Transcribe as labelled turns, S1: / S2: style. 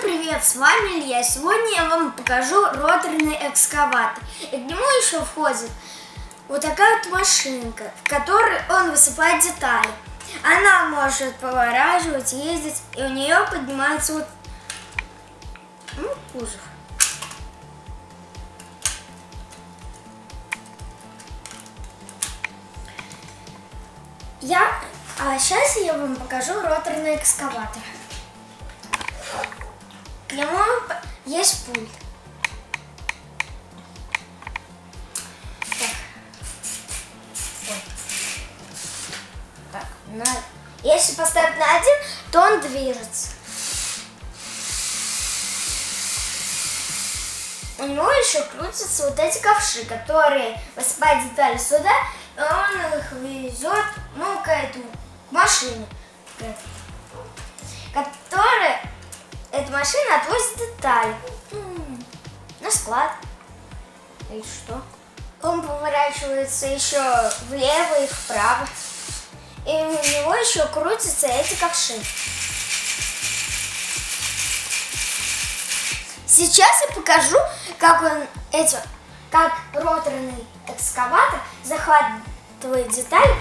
S1: привет, с вами Илья. Сегодня я вам покажу роторный экскаватор. И к нему еще входит вот такая вот машинка, в которой он высыпает детали. Она может поворачивать, ездить, и у нее поднимается вот ну, кузов. Я, а сейчас я вам покажу роторный экскаватор. Есть пульт. Так. На... Если поставить на один, то он движется. У него еще крутятся вот эти ковши, которые высыпают детали сюда, и он их везет, ну, к этому, к машине, машина отвозит детали на склад или что. Он поворачивается еще влево и вправо, и у него еще крутятся эти ковши. Сейчас я покажу, как он эти, как роторный экскаватор захватывает деталь.